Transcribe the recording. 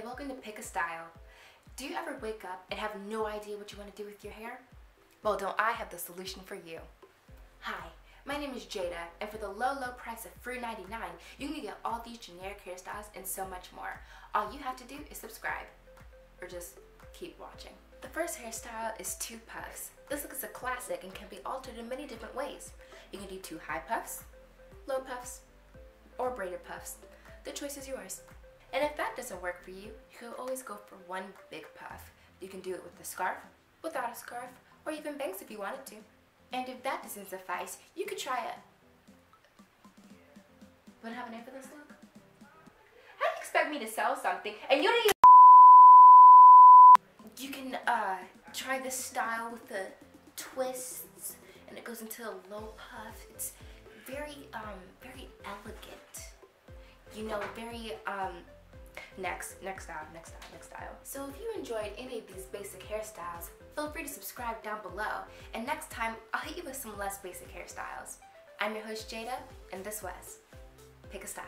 and welcome to Pick a Style. Do you ever wake up and have no idea what you want to do with your hair? Well, don't I have the solution for you. Hi, my name is Jada, and for the low, low price of $3.99, you can get all these generic hairstyles and so much more. All you have to do is subscribe, or just keep watching. The first hairstyle is two puffs. This look is a classic and can be altered in many different ways. You can do two high puffs, low puffs, or braided puffs. The choice is yours. And if that doesn't work for you, you can always go for one big puff. You can do it with a scarf, without a scarf, or even bangs if you wanted to. And if that doesn't suffice, you could try it. Wanna have a name for this look? How do you expect me to sell something and you don't even you can uh, try this style with the twists and it goes into a low puff. It's very, um, very elegant. You know, very, um, next, next style, next style, next style. So if you enjoyed any of these basic hairstyles, feel free to subscribe down below. And next time, I'll hit you with some less basic hairstyles. I'm your host Jada, and this was Pick a Style.